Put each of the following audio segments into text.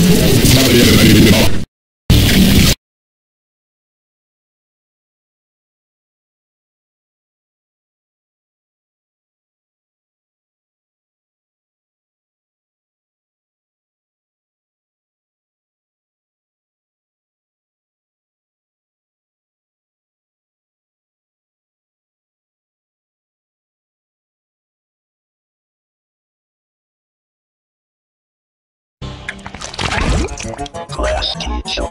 Nobody ever made it. Class teacher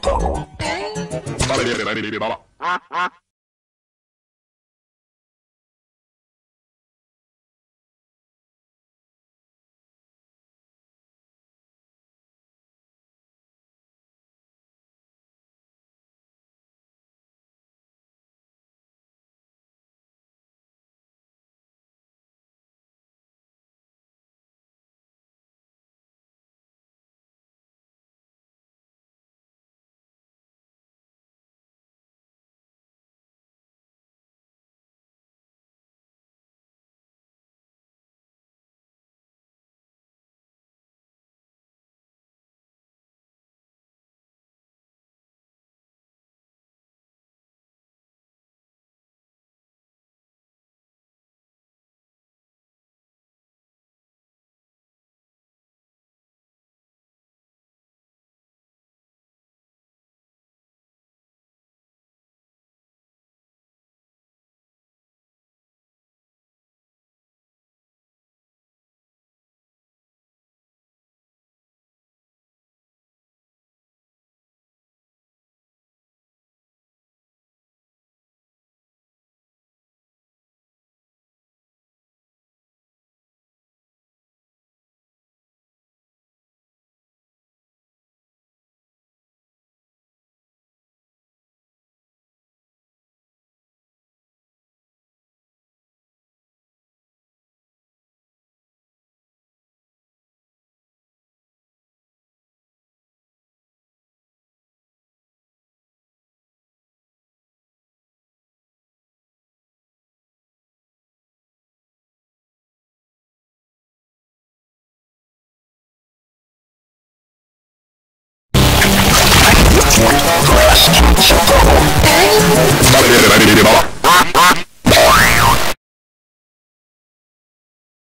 go. Class teacher go.